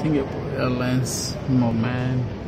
Singapore Airlines moment.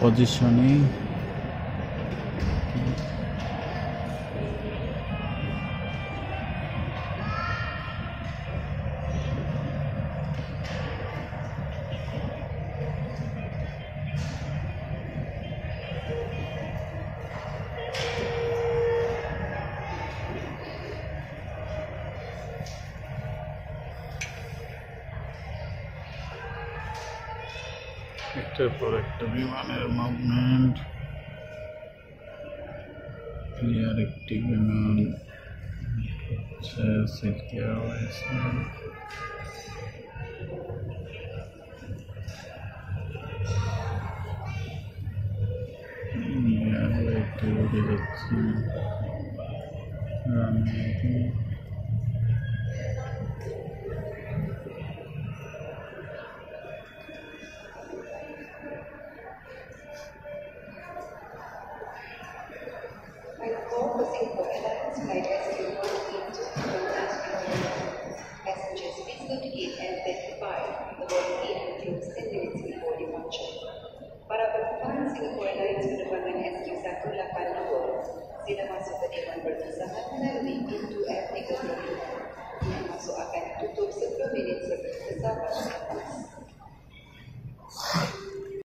posicionei একটার পর একটা বিমানের মুভমেন্ট ক্লিয়ার একটি বিমান সেট করা হয়েছে একটু উড়ে যাচ্ছি রানওয়েতে Like focusing for Airlines flight SQ182 from Amsterdam. Passengers, please go to gate N35. The will close 10 minutes before departure. Para penumpang Singapore Airlines penerbangan SQ 182, sila masuk ke Dewan Perpisahan melalui pintu F30. Yang masuk akan tutup 10 minit sebelum pesawat